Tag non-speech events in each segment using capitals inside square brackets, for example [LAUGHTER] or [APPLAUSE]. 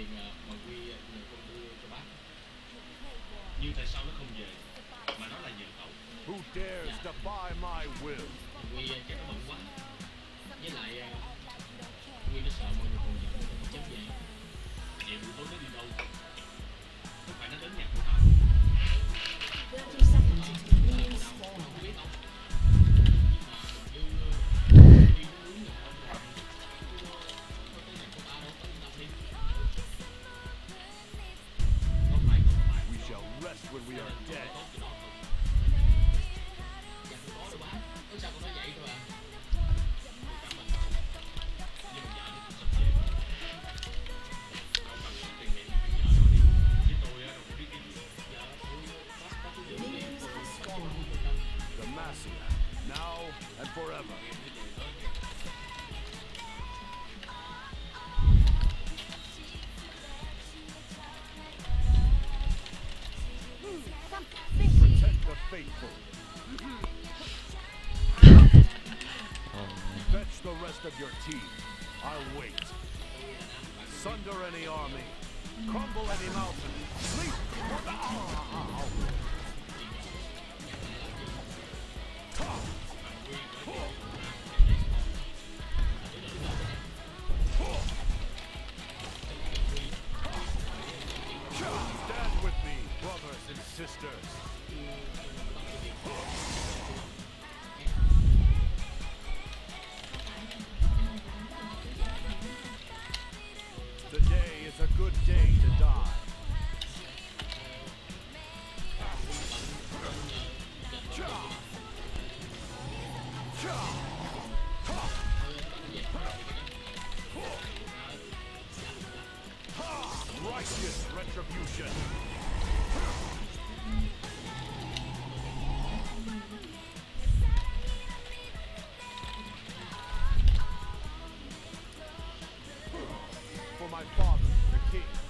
tiền mà quy nhờ con đưa cho bác. Nhưng tại sao nó không về? Mà nó là vợ ông Who dares dạ. defy my will? Quy à, chắc nó bận quá. Với lại à, Quy nó sợ mọi người còn giận nó chết vậy Vậy buổi tối nó đi đâu? Không phải nó đến nhà của tao. forever. [LAUGHS] Fetch the rest of your team. I'll wait. Sunder any army. Crumble any mountain. my father, the king.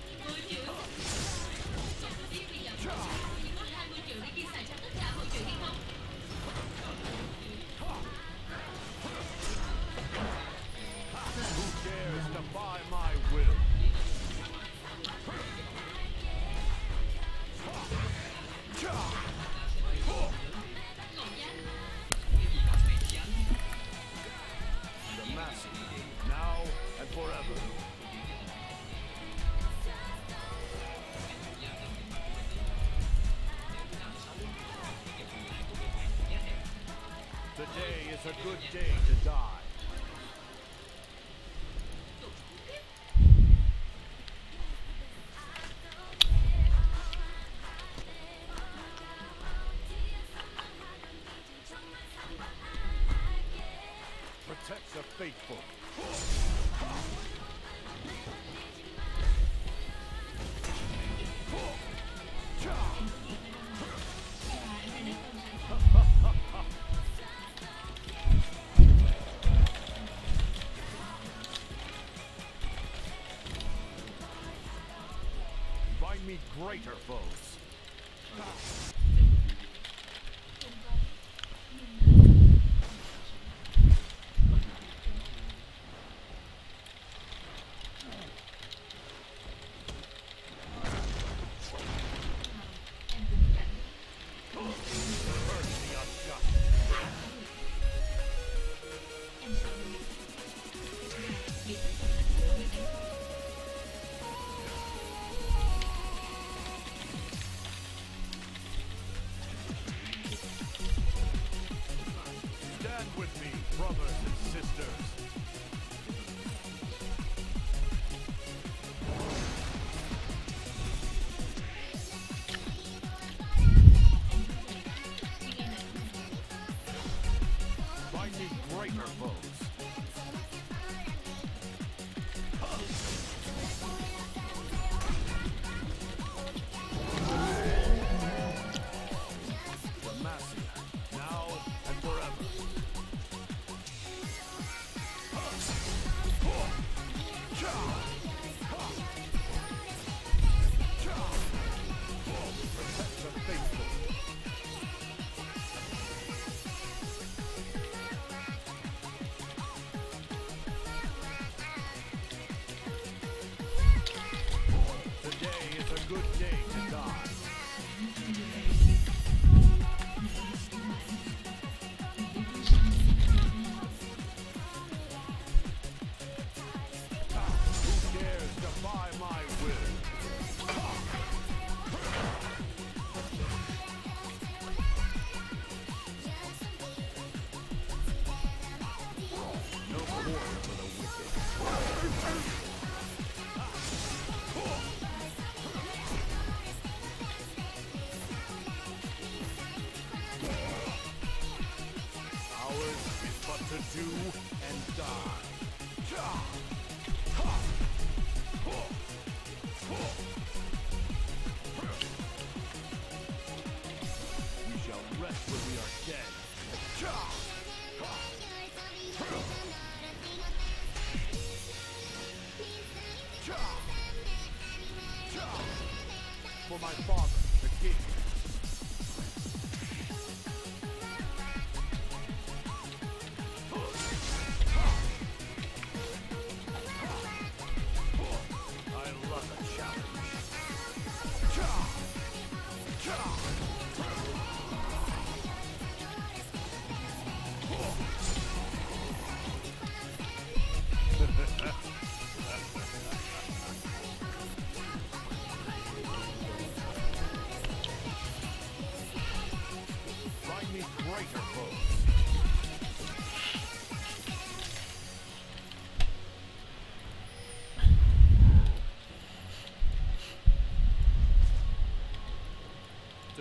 Protect the faithful. Me greater foes.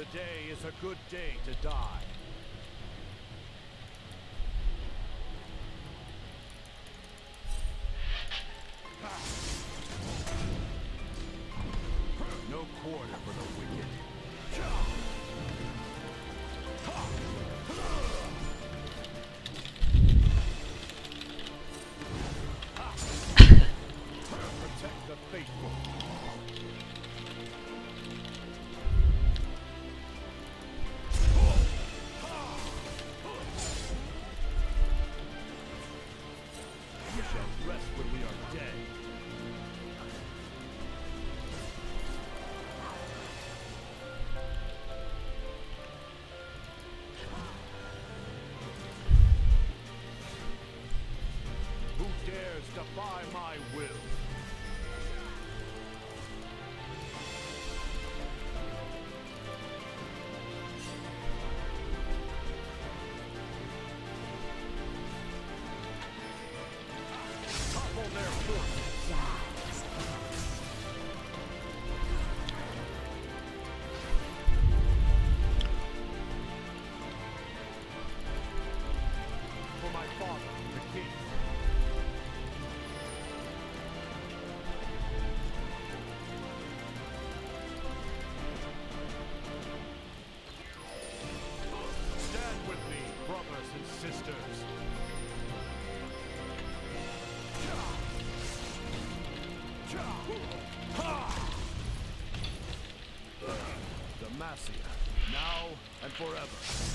Today is a good day to die. Forever.